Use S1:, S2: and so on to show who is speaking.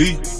S1: Peace.